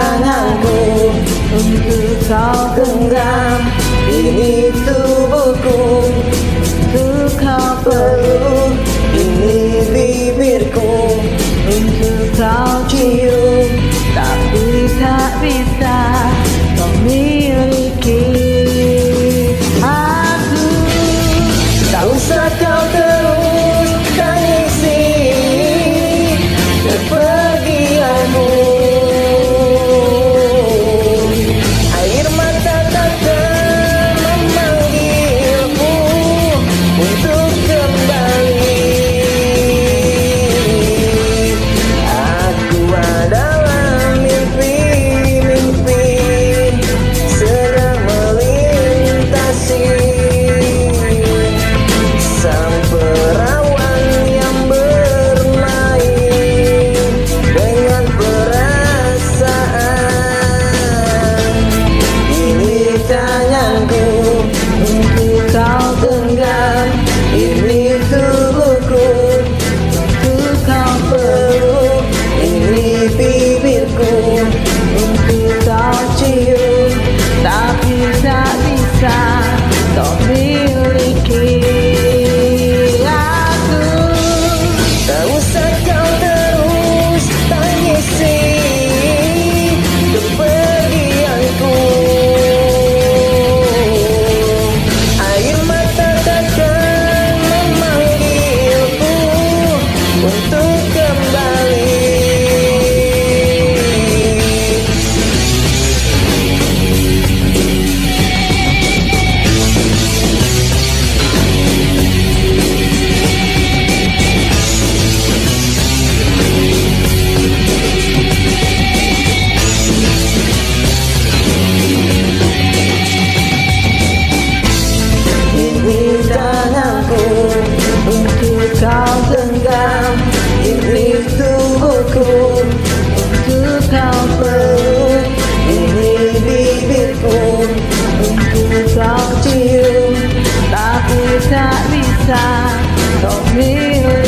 tanganku Untuk kau genggam. Ini tubuhku Untuk kau pegang melintasi kau genggam Ini tubuhku Untuk kau peluk Ini bibirku Untuk kau cium Tapi tak bisa Kau milik